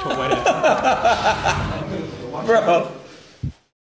to win it. Bro.